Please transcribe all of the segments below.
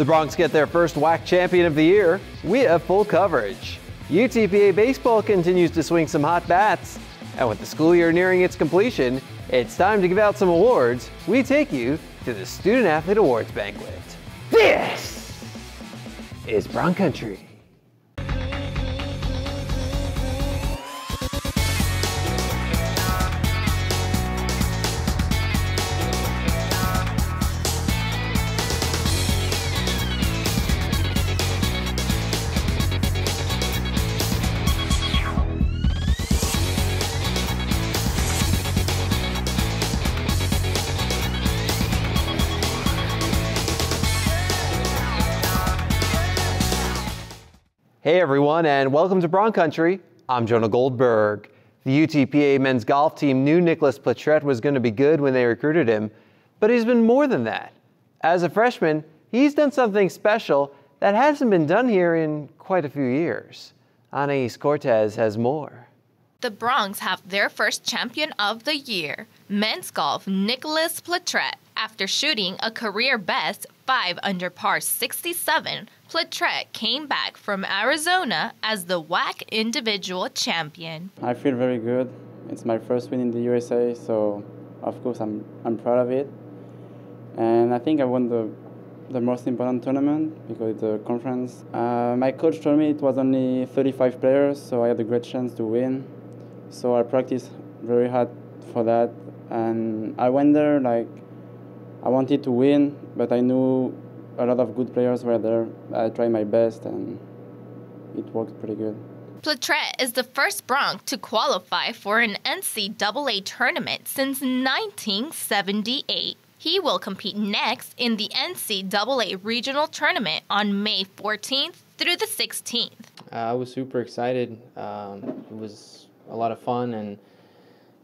The Broncs get their first WAC champion of the year. We have full coverage. UTPA baseball continues to swing some hot bats. And with the school year nearing its completion, it's time to give out some awards. We take you to the Student Athlete Awards Banquet. This is Bronc Country. Hey everyone, and welcome to Bronc Country. I'm Jonah Goldberg. The UTPA men's golf team knew Nicolas Platret was going to be good when they recruited him, but he's been more than that. As a freshman, he's done something special that hasn't been done here in quite a few years. Anais Cortez has more. The Broncs have their first champion of the year, men's golf Nicolas Platret, after shooting a career best 5 under par 67 Platret came back from Arizona as the WAC individual champion. I feel very good. It's my first win in the USA, so of course I'm, I'm proud of it. And I think I won the, the most important tournament because it's a conference. Uh, my coach told me it was only 35 players, so I had a great chance to win. So I practiced very hard for that. And I went there like I wanted to win, but I knew a lot of good players were there. I tried my best and it worked pretty good. Platret is the first Bronc to qualify for an NCAA tournament since 1978. He will compete next in the NCAA regional tournament on May 14th through the 16th. Uh, I was super excited. Um, it was a lot of fun, and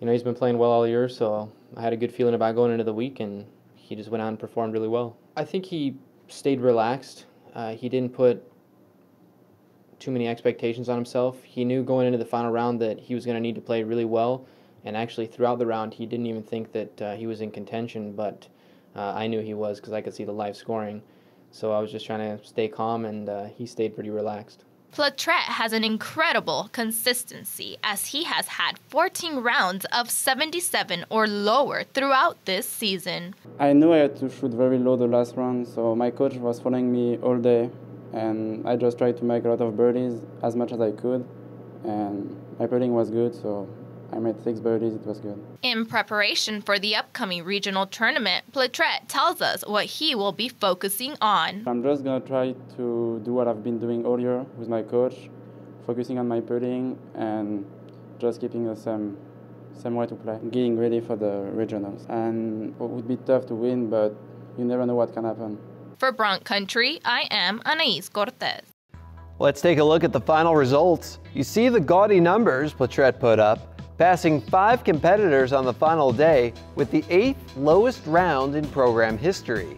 you know he's been playing well all year, so I had a good feeling about going into the week, and he just went out and performed really well. I think he stayed relaxed. Uh, he didn't put too many expectations on himself. He knew going into the final round that he was going to need to play really well, and actually throughout the round he didn't even think that uh, he was in contention, but uh, I knew he was because I could see the live scoring. So I was just trying to stay calm, and uh, he stayed pretty relaxed. Platret has an incredible consistency as he has had 14 rounds of 77 or lower throughout this season. I knew I had to shoot very low the last round, so my coach was following me all day, and I just tried to make a lot of birdies as much as I could, and my putting was good, so I made six birdies, it was good. In preparation for the upcoming regional tournament, Platret tells us what he will be focusing on. I'm just going to try to do what I've been doing all year with my coach, focusing on my putting and just keeping the same, same way to play, getting ready for the regionals. And it would be tough to win, but you never know what can happen. For Bronc Country, I am Anais Cortez. Let's take a look at the final results. You see the gaudy numbers Platret put up passing five competitors on the final day with the eighth lowest round in program history.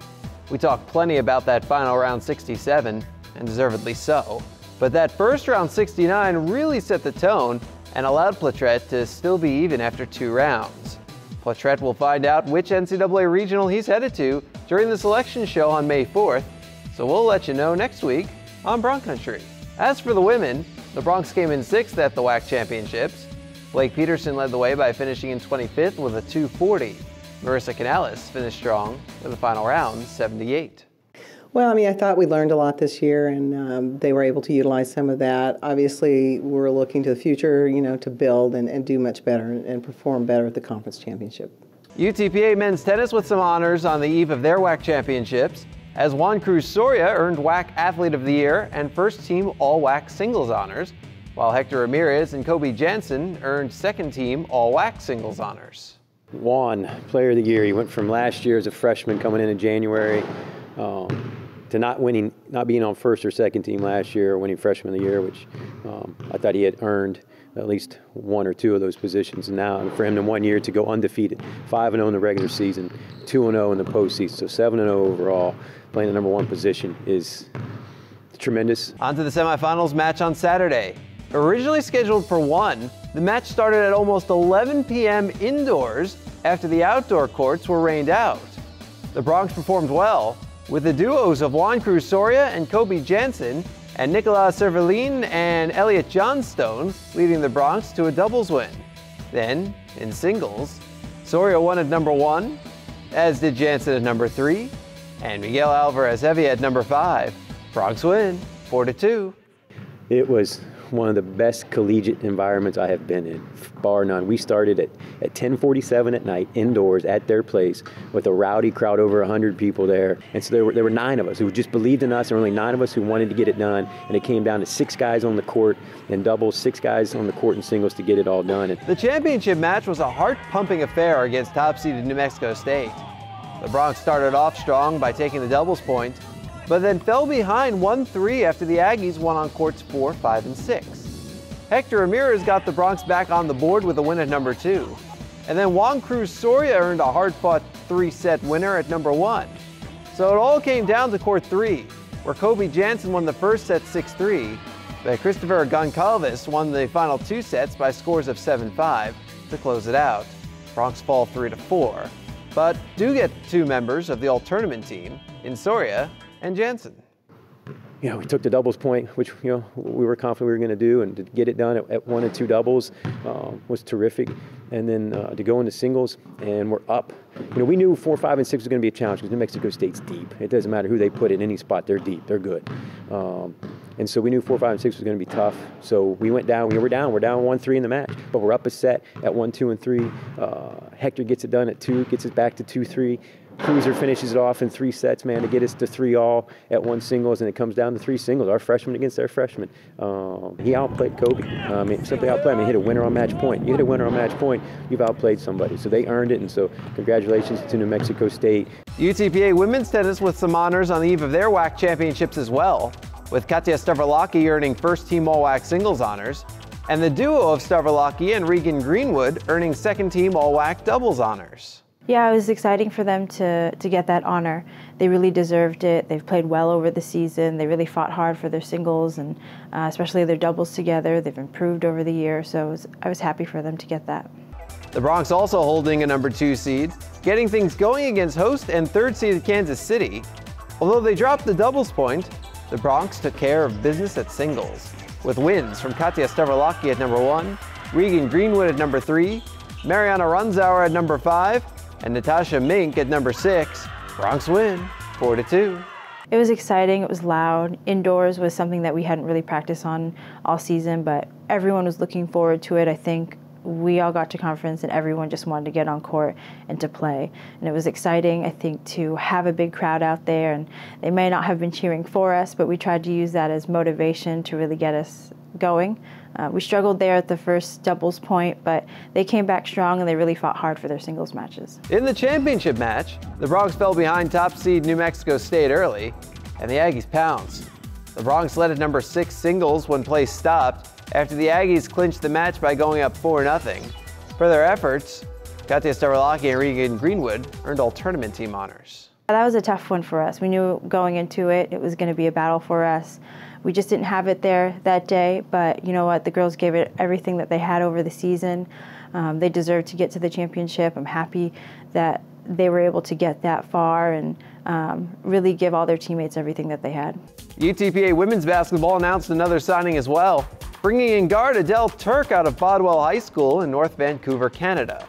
We talked plenty about that final round 67, and deservedly so, but that first round 69 really set the tone and allowed Platret to still be even after two rounds. Platret will find out which NCAA regional he's headed to during the selection show on May 4th, so we'll let you know next week on Bronc Country. As for the women, the Broncs came in sixth at the WAC Championships, Blake Peterson led the way by finishing in 25th with a 240. Marissa Canales finished strong with a final round 78. Well, I mean, I thought we learned a lot this year, and um, they were able to utilize some of that. Obviously, we're looking to the future, you know, to build and, and do much better and, and perform better at the conference championship. UTPA men's tennis with some honors on the eve of their WAC championships, as Juan Cruz Soria earned WAC Athlete of the Year and first team All WAC singles honors while Hector Ramirez and Kobe Jansen earned second team all WAC singles honors. Juan, player of the year. He went from last year as a freshman coming in in January um, to not winning, not being on first or second team last year, winning freshman of the year, which um, I thought he had earned at least one or two of those positions. And now for him in one year to go undefeated, 5 0 in the regular season, 2 0 in the postseason, so 7 0 overall, playing the number one position is tremendous. On to the semifinals match on Saturday. Originally scheduled for 1, the match started at almost 11 p.m. indoors after the outdoor courts were rained out. The Broncs performed well, with the duos of Juan Cruz Soria and Kobe Jansen, and Nicolas Cervelin and Elliot Johnstone leading the Broncs to a doubles win. Then, in singles, Soria won at number one, as did Jansen at number three, and Miguel Alvarez Heavy at number five. Broncs win, 4 to 2. It was one of the best collegiate environments I have been in, bar none. We started at, at 10:47 at night indoors at their place with a rowdy crowd, over 100 people there. And so there were, there were nine of us who just believed in us. Were only nine of us who wanted to get it done. And it came down to six guys on the court in doubles, six guys on the court in singles to get it all done. And the championship match was a heart-pumping affair against top-seeded New Mexico State. The Broncs started off strong by taking the doubles point, but then fell behind 1-3 after the Aggies won on courts 4, 5, and 6. Hector Ramirez got the Broncs back on the board with a win at number 2. And then Juan Cruz Soria earned a hard-fought three-set winner at number 1. So it all came down to court 3, where Kobe Jansen won the first set 6-3, but Christopher Goncalves won the final two sets by scores of 7-5 to close it out. Broncs fall 3-4, but do get two members of the all-tournament team in Soria and Jansen. You know, we took the doubles point, which you know we were confident we were going to do, and to get it done at, at one and two doubles um, was terrific. And then uh, to go into singles, and we're up. You know, we knew four, five, and six was going to be a challenge because New Mexico State's deep. It doesn't matter who they put in any spot; they're deep, they're good. Um, and so we knew four, five, and six was going to be tough. So we went down. We were down. We're down one, three in the match, but we're up a set at one, two, and three. Uh, Hector gets it done at two, gets it back to two, three. Cruiser finishes it off in three sets, man, to get us to three all at one singles, and it comes down to three singles. Our freshman against their freshman. Um, he outplayed Kobe. I mean, simply outplayed. I mean, he hit a winner on match point. You hit a winner on match point, you've outplayed somebody. So they earned it, and so congratulations to New Mexico State. UTPA women's tennis with some honors on the eve of their WAC championships as well, with Katya Stavrolaki earning first team all WAC singles honors, and the duo of Stavrolaki and Regan Greenwood earning second team all WAC doubles honors. Yeah, it was exciting for them to, to get that honor. They really deserved it. They've played well over the season. They really fought hard for their singles and uh, especially their doubles together. They've improved over the year, so was, I was happy for them to get that. The Broncs also holding a number two seed, getting things going against host and third seed Kansas City. Although they dropped the doubles point, the Broncs took care of business at singles, with wins from Katya Stavrolaki at number one, Regan Greenwood at number three, Mariana Runzauer at number five, and Natasha Mink at number six. Broncs win, 4 to 2. It was exciting, it was loud. Indoors was something that we hadn't really practiced on all season, but everyone was looking forward to it. I think we all got to conference and everyone just wanted to get on court and to play. And it was exciting, I think, to have a big crowd out there. And they may not have been cheering for us, but we tried to use that as motivation to really get us going. Uh, we struggled there at the first doubles point, but they came back strong and they really fought hard for their singles matches. In the championship match, the Broncs fell behind top seed New Mexico State early, and the Aggies pounced. The Broncs led at number six singles when play stopped after the Aggies clinched the match by going up 4 0. For their efforts, Katya Stavrolaki and Regan Greenwood earned all tournament team honors. That was a tough one for us. We knew going into it, it was going to be a battle for us. We just didn't have it there that day, but you know what? The girls gave it everything that they had over the season. Um, they deserve to get to the championship. I'm happy that they were able to get that far and um, really give all their teammates everything that they had. UTPA women's basketball announced another signing as well, bringing in guard Adele Turk out of Bodwell High School in North Vancouver, Canada.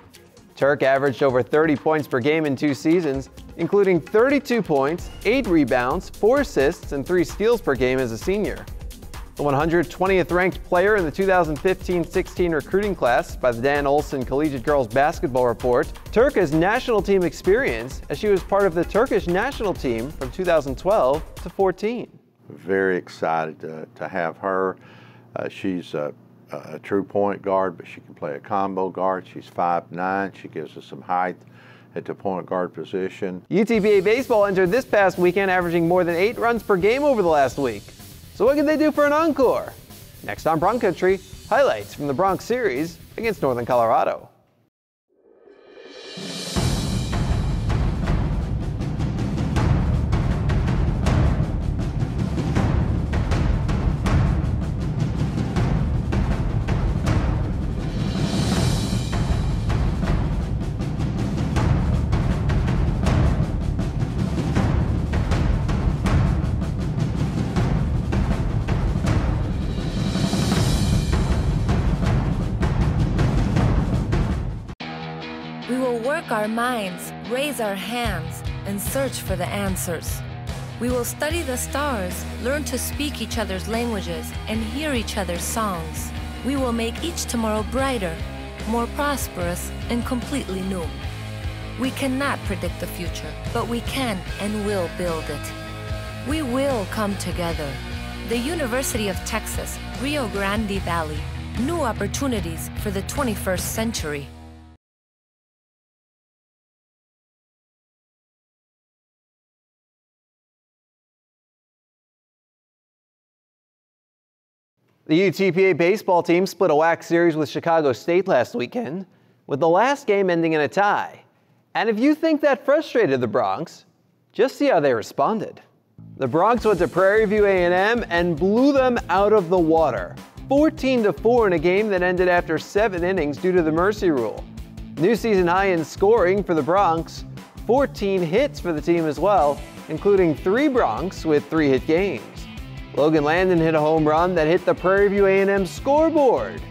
Turk averaged over 30 points per game in two seasons, including 32 points, 8 rebounds, 4 assists, and 3 steals per game as a senior. The 120th ranked player in the 2015-16 recruiting class by the Dan Olson Collegiate Girls Basketball Report, Turk has national team experience as she was part of the Turkish national team from 2012 to 14. Very excited to, to have her. Uh, she's a a true point guard, but she can play a combo guard. She's 5'9". She gives us some height at the point guard position. UTPA baseball entered this past weekend averaging more than eight runs per game over the last week. So what can they do for an encore? Next on Bronc Country, highlights from the Broncs series against Northern Colorado. Our minds, raise our hands, and search for the answers. We will study the stars, learn to speak each other's languages, and hear each other's songs. We will make each tomorrow brighter, more prosperous, and completely new. We cannot predict the future, but we can and will build it. We will come together. The University of Texas, Rio Grande Valley. New opportunities for the 21st century. The UTPA baseball team split a WAC series with Chicago State last weekend, with the last game ending in a tie. And if you think that frustrated the Broncs, just see how they responded. The Broncs went to Prairie View A&M and blew them out of the water, 14 to 4 in a game that ended after 7 innings due to the mercy rule. New season high in scoring for the Broncs, 14 hits for the team as well, including 3 Broncs with 3 hit games. Logan Landon hit a home run that hit the Prairie View A&M scoreboard.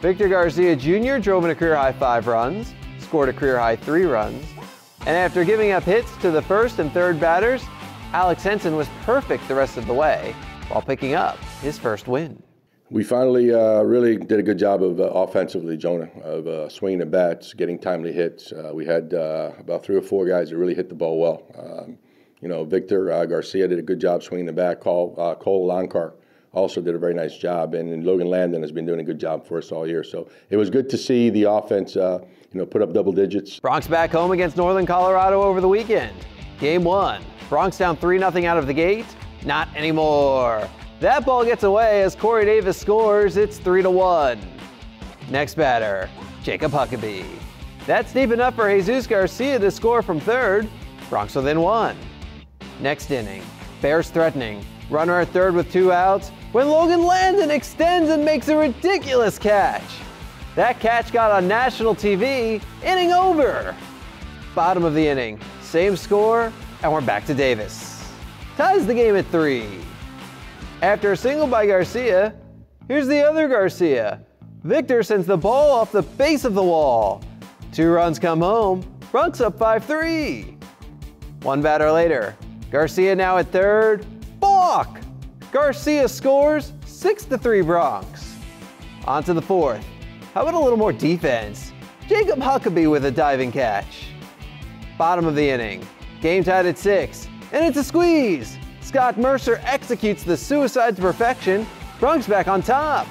Victor Garcia Jr. drove in a career high 5 runs, scored a career high 3 runs, and after giving up hits to the first and third batters, Alex Henson was perfect the rest of the way while picking up his first win. We finally uh, really did a good job of uh, offensively, Jonah, of uh, swinging the bats, getting timely hits. Uh, we had uh, about three or four guys that really hit the ball well. Um, you know, Victor uh, Garcia did a good job swinging the bat. Cole, Cole Lonkar also did a very nice job, and, and, Logan Landon has been doing a good job for us all year. So it was good to see the offense, you know, put up double digits. Broncs back home against Northern Colorado over the weekend. Game one. Broncs down 3 0 out of the gate. Not anymore. That ball gets away as Corey Davis scores. It's 3 to 1. Next batter, Jacob Huckabee. That's deep enough for Jesus Garcia to score from third. Broncs within one. Next inning, Bears threatening. Runner at third with two outs when Logan Landon extends and makes a ridiculous catch. That catch got on national TV, inning over. Bottom of the inning, same score, and we're back to Davis. Ties the game at three. After a single by Garcia, here's the other Garcia. Victor sends the ball off the base of the wall. Two runs come home, Broncs up 5-3. One batter later, Garcia now at third, balk! Garcia scores 6 to 3 Broncs. On to the fourth. How about a little more defense? Jacob Huckabee with a diving catch. Bottom of the inning. Game tied at six, and it's a squeeze. Scott Mercer executes the suicide to perfection. Broncs back on top.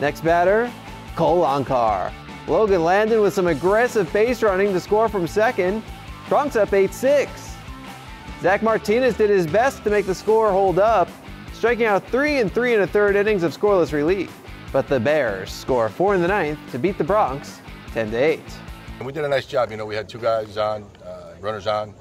Next batter, Cole Lonkar. Logan Landon with some aggressive base running to score from second. Broncs up 8-6. Zach Martinez did his best to make the score hold up, striking out three and three and a third innings of scoreless relief. But the Bears score four in the ninth to beat the Broncs 10 to 8. We did a nice job. You know, we had two guys on, uh, runners on,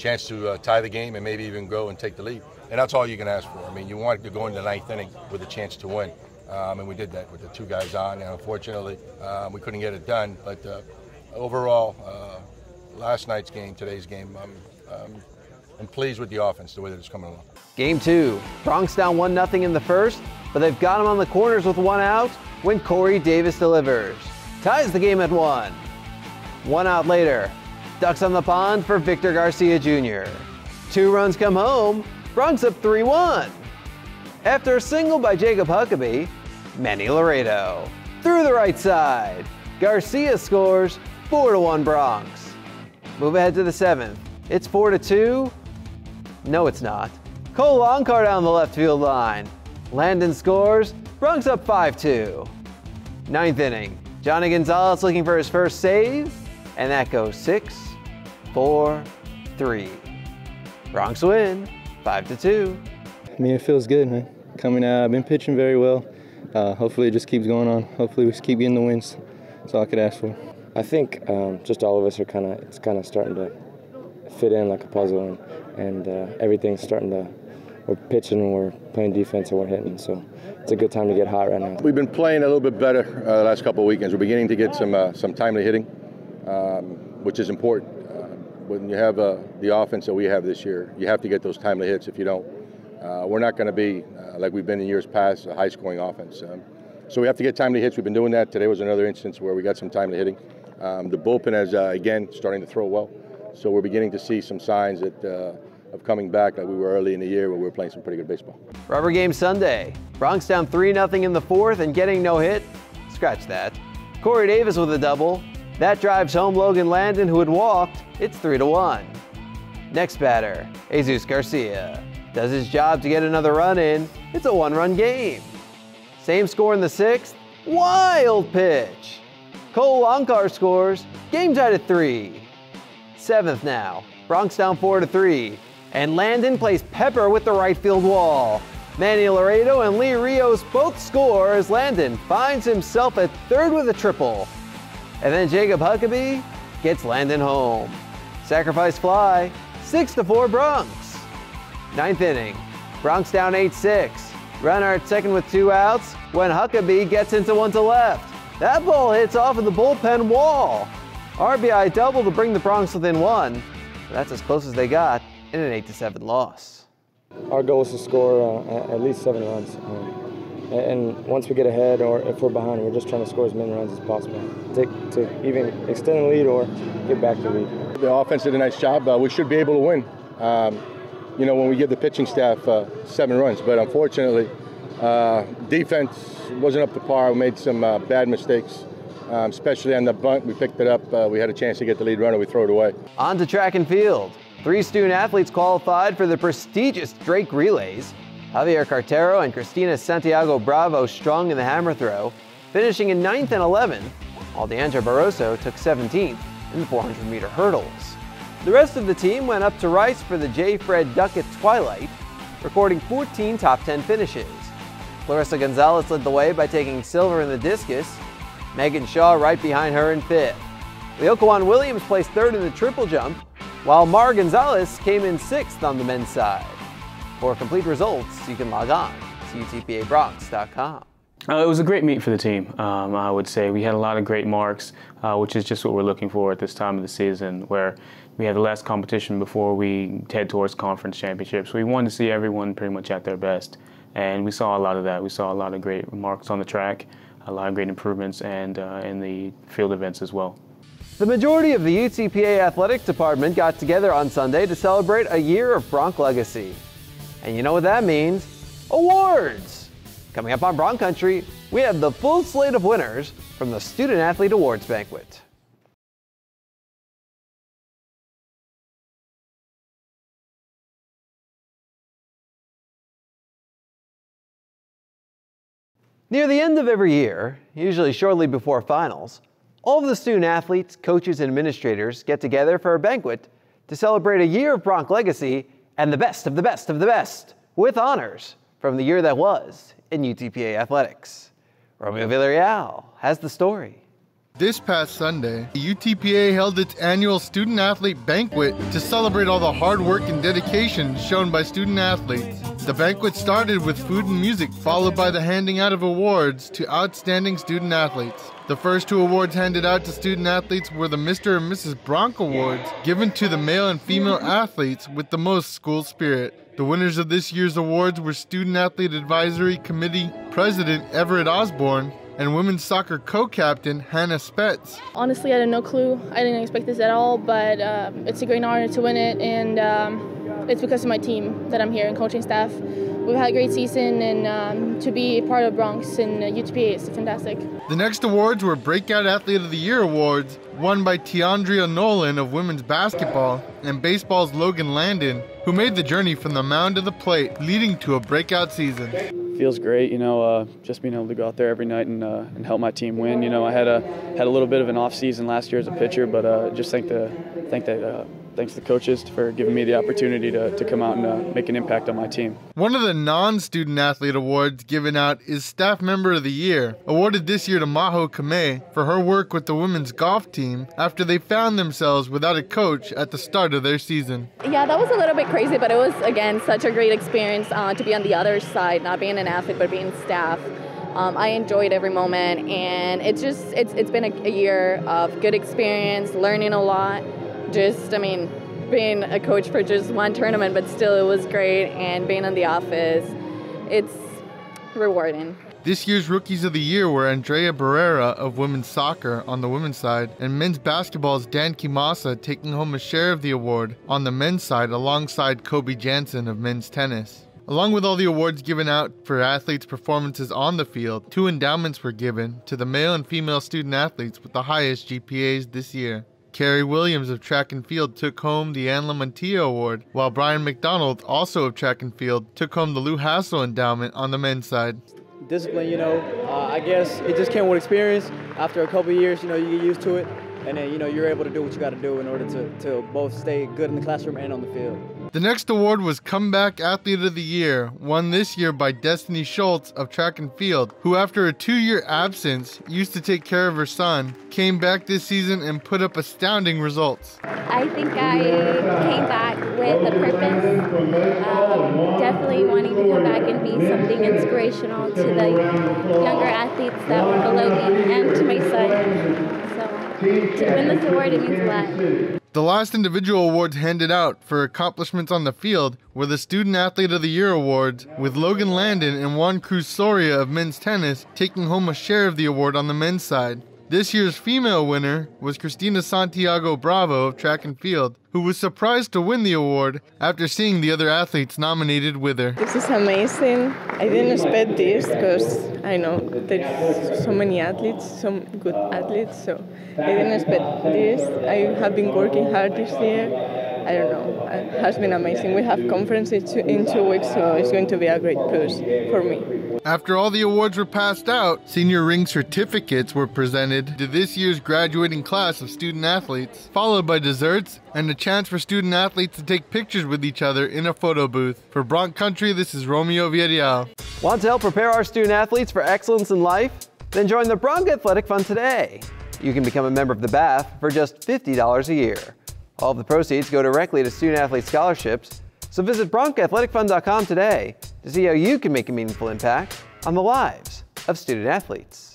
chance to uh, tie the game and maybe even go and take the lead. And that's all you can ask for. I mean, you want to go into the ninth inning with a chance to win. Um, and we did that with the two guys on. And unfortunately, um, we couldn't get it done. But uh, overall, uh, last night's game, today's game, I'm pleased with the offense, the way that it's coming along. Game two. Broncs down 1 0 in the first, but they've got him on the corners with one out when Corey Davis delivers. Ties the game at one. One out later, Ducks on the pond for Victor Garcia Jr. Two runs come home, Broncs up 3 1. After a single by Jacob Huckabee, Manny Laredo. Through the right side, Garcia scores 4 1 Broncs. Move ahead to the seventh. It's 4 2. No, it's not. Cole Lonkar down the left field line. Landon scores, Broncs up 5 2. Ninth inning, Johnny Gonzalez looking for his first save, and that goes 6 four, three. Broncs win, five to two. I mean, it feels good, man. Coming out, I've been pitching very well. Uh, hopefully, it just keeps going on. Hopefully, we just keep getting the wins. That's all I could ask for. I think um, just all of us are kind of it's kind of starting to fit in like a puzzle, and, and uh, everything's starting to. We're pitching, and we're playing defense, and we're hitting. So it's a good time to get hot right now. We've been playing a little bit better uh, the last couple of weekends. We're beginning to get some uh, some timely hitting, um, which is important when you have uh, the offense that we have this year, you have to get those timely hits. If you don't, uh, we're not going to be uh, like we've been in years past, a high-scoring offense. Um, so we have to get timely hits. We've been doing that. Today was another instance where we got some timely hitting. Um, the bullpen is, uh, again, starting to throw well. So we're beginning to see some signs that, uh, of coming back like we were early in the year where we were playing some pretty good baseball. Rubber game Sunday. Broncs down 3 0 in the fourth and getting no hit. Scratch that. Corey Davis with a double. That drives home Logan Landon, who had walked. It's 3 to 1. Next batter, Jesus Garcia. Does his job to get another run in. It's a one run game. Same score in the sixth. Wild pitch. Cole Lonkar scores. Game tied at three. Seventh now. Broncs down four to three. And Landon plays Pepper with the right field wall. Manny Laredo and Lee Rios both score as Landon finds himself at third with a triple. And then Jacob Huckabee gets Landon home. Sacrifice fly, 6 to 4 Broncs. Ninth inning, Broncs down 8 6. Runner at second with two outs when Huckabee gets into one to left. That ball hits off of the bullpen wall. RBI double to bring the Broncs within one. That's as close as they got in an 8 7 loss. Our goal is to score uh, at least seven runs. Um, and once we get ahead or if we're behind, we're just trying to score as many runs as possible to, to even extend the lead or get back the lead. The offense did a nice job. Uh, we should be able to win. Um, you know, when we give the pitching staff uh, seven runs, but unfortunately, uh, defense wasn't up to par. We made some uh, bad mistakes, um, especially on the bunt. We picked it up. Uh, we had a chance to get the lead runner. We throw it away. On to track and field. Three student athletes qualified for the prestigious Drake Relays. Javier Cartero and Cristina Santiago Bravo strong in the hammer throw, finishing in 9th and 11th, while Deandra Barroso took 17th in the 400 meter hurdles. The rest of the team went up to Rice for the J. Fred Duckett Twilight, recording 14 top 10 finishes. Clarissa Gonzalez led the way by taking silver in the discus, Megan Shaw right behind her in fifth. Leokawan Williams placed third in the triple jump, while Mar Gonzalez came in sixth on the men's side. For complete results, you can log on to utpabroncs.com. Uh, it was a great meet for the team, um, I would say. We had a lot of great marks, uh, which is just what we're looking for at this time of the season, where we had the last competition before we head towards conference championships. We wanted to see everyone pretty much at their best, and we saw a lot of that. We saw a lot of great marks on the track, a lot of great improvements, and uh, in the field events as well. The majority of the UTPA athletic department got together on Sunday to celebrate a year of Bronc legacy. And you know what that means? Awards! Coming up on Bronc Country, we have the full slate of winners from the Student Athlete Awards Banquet. Near the end of every year, usually shortly before finals, all of the student athletes, coaches, and administrators get together for a banquet to celebrate a year of Bronc legacy and the best of the best of the best with honors from the year that was in UTPA athletics. Romeo Villarreal has the story. This past Sunday, the UTPA held its annual student athlete banquet to celebrate all the hard work and dedication shown by student athletes. The banquet started with food and music, followed by the handing out of awards to outstanding student athletes. The first two awards handed out to student athletes were the Mr. and Mrs. Bronc Awards, given to the male and female athletes with the most school spirit. The winners of this year's awards were Student Athlete Advisory Committee President Everett Osborne and women's soccer co-captain Hannah Spetz. Honestly, I had no clue. I didn't expect this at all, but uh, it's a great honor to win it, and um, it's because of my team that I'm here and coaching staff. We've had a great season, and um, to be a part of Broncs and uh, UTPA is fantastic. The next awards were Breakout Athlete of the Year awards, won by Tiandria Nolan of women's basketball and baseball's Logan Landon, who made the journey from the mound to the plate, leading to a breakout season feels great, you know, uh, just being able to go out there every night and, uh, and help my team win. You know, I had a had a little bit of an off season last year as a pitcher, but uh, just think the thank the uh, thanks to the coaches for giving me the opportunity to, to come out and uh, make an impact on my team. One of the non-student athlete awards given out is Staff Member of the Year, awarded this year to Maho Kame for her work with the women's golf team after they found themselves without a coach at the start of their season. Yeah, that was a little bit crazy, but it was again such a great experience uh, to be on the other side, not being an athlete but being staff. Um, I enjoyed every moment, and it's just it's it's been a, a year of good experience, learning a lot just, I mean, being a coach for just one tournament, but still it was great. And being in the office, it's rewarding. This year's Rookies of the Year were Andrea Barrera of women's soccer on the women's side, and men's basketball's Dan Kimasa taking home a share of the award on the men's side alongside Kobe Jansen of men's tennis. Along with all the awards given out for athletes' performances on the field, two endowments were given to the male and female student athletes with the highest GPAs this year. Carrie Williams of track and field took home the Anne Lamantia Award, while Brian McDonald, also of track and field, took home the Lou Hassel Endowment on the men's side discipline, you know, uh, I guess it just came with experience. After a couple years, you know, you get used to it, and then, you know, you're able to do what you got to do in order to, to both stay good in the classroom and on the field. The next award was Comeback Athlete of the Year, won this year by Destiny Schultz of track and field, who, after a two year absence, used to take care of her son, came back this season and put up astounding results. I think I came back with a purpose, um, definitely wanting to come back and be something inspirational to the younger athletes that were below me and to my son. So to win this award, it means a lot. The last individual awards handed out for accomplishments on the field were the Student Athlete of the Year awards, with Logan Landon and Juan Cruz Soria of men's tennis taking home a share of the award on the men's side. This year's female winner was Christina Santiago Bravo of track and field, who was surprised to win the award after seeing the other athletes nominated with her. This is amazing. I didn't expect this because I know there's so many athletes, some good athletes, so I didn't expect this. I have been working hard this year. I don't know. It has been amazing. We have conferences in two weeks, so it's going to be a great push for me. After all the awards were passed out, senior ring certificates were presented to this year's graduating class of student athletes, followed by desserts and a chance for student athletes to take pictures with each other in a photo booth. For Bronc Country, this is Romeo Villarreal. Want to help prepare our student athletes for excellence in life? Then join the Bronc Athletic Fund today. You can become a member of the BAF for just $50 a year. All of the proceeds go directly to student athlete scholarships, so visit BroncAthleticFund.com today to see how you can make a meaningful impact on the lives of student athletes.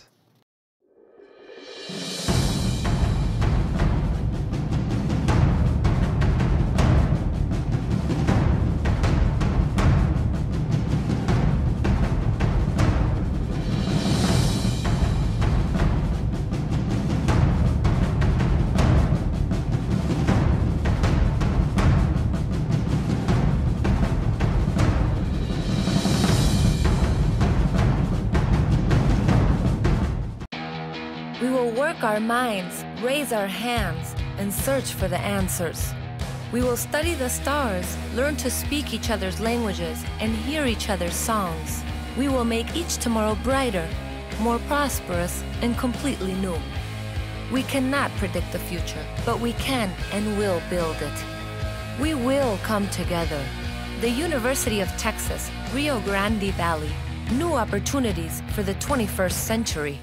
Work our minds, raise our hands, and search for the answers. We will study the stars, learn to speak each other's languages, and hear each other's songs. We will make each tomorrow brighter, more prosperous, and completely new. We cannot predict the future, but we can and will build it. We will come together. The University of Texas, Rio Grande Valley. New opportunities for the 21st century.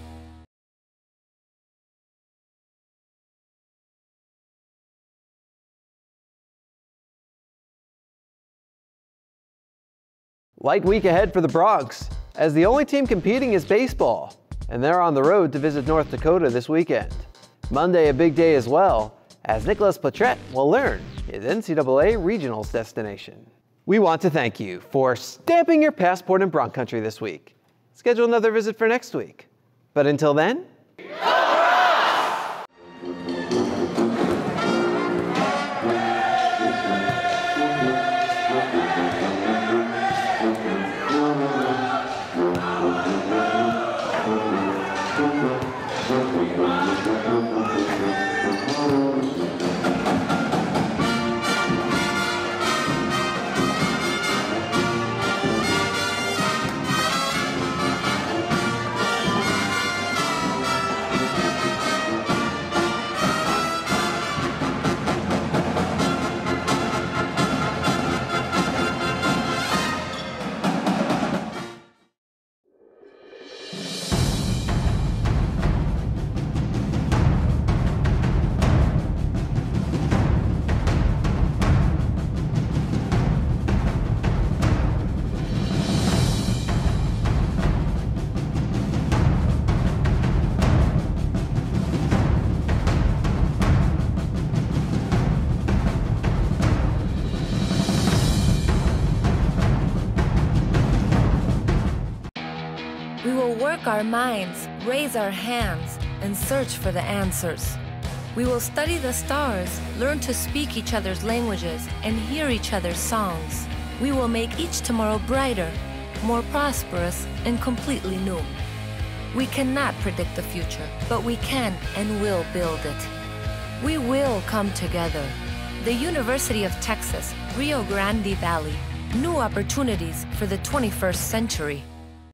Light week ahead for the Broncs, as the only team competing is baseball, and they're on the road to visit North Dakota this weekend. Monday, a big day as well, as Nicolas Platret will learn his NCAA Regionals destination. We want to thank you for stamping your passport in Bronc Country this week. Schedule another visit for next week. But until then, our minds, raise our hands, and search for the answers. We will study the stars, learn to speak each other's languages, and hear each other's songs. We will make each tomorrow brighter, more prosperous, and completely new. We cannot predict the future, but we can and will build it. We will come together. The University of Texas, Rio Grande Valley. New opportunities for the 21st century.